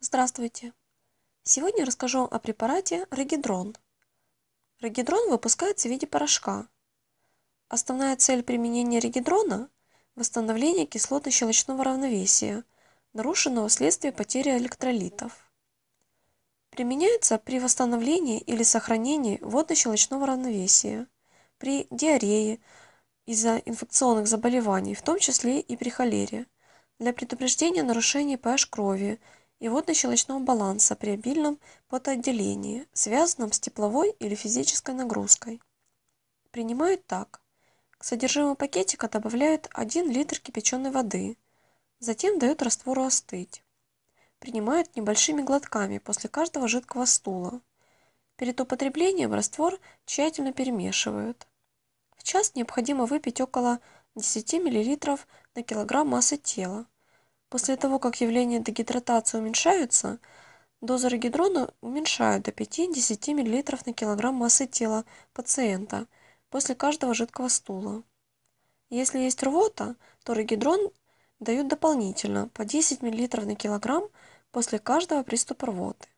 Здравствуйте! Сегодня расскажу о препарате Регидрон. Регидрон выпускается в виде порошка. Основная цель применения регидрона – восстановление кислотно-щелочного равновесия, нарушенного вследствие потери электролитов. Применяется при восстановлении или сохранении водно-щелочного равновесия, при диарее, из-за инфекционных заболеваний, в том числе и при холере, для предупреждения нарушений pH крови и водно-щелочного баланса при обильном потоотделении, связанном с тепловой или физической нагрузкой. Принимают так. К содержимому пакетика добавляют 1 литр кипяченой воды, затем дают раствору остыть. Принимают небольшими глотками после каждого жидкого стула. Перед употреблением раствор тщательно перемешивают. В час необходимо выпить около 10 мл на килограмм массы тела. После того, как явления дегидратации уменьшаются, дозу регидрона уменьшают до 5-10 мл на килограмм массы тела пациента после каждого жидкого стула. Если есть рвота, то регидрон дают дополнительно по 10 мл на килограмм после каждого приступа рвоты.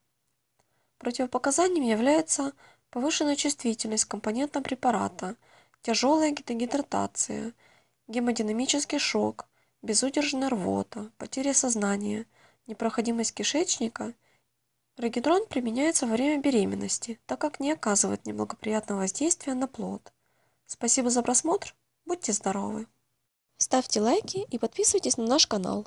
Противопоказанием является повышенная чувствительность к компонентам препарата – тяжелая дегидратация, гемодинамический шок, безудержная рвота, потеря сознания, непроходимость кишечника. Регидрон применяется во время беременности, так как не оказывает неблагоприятного воздействия на плод. Спасибо за просмотр, будьте здоровы! Ставьте лайки и подписывайтесь на наш канал.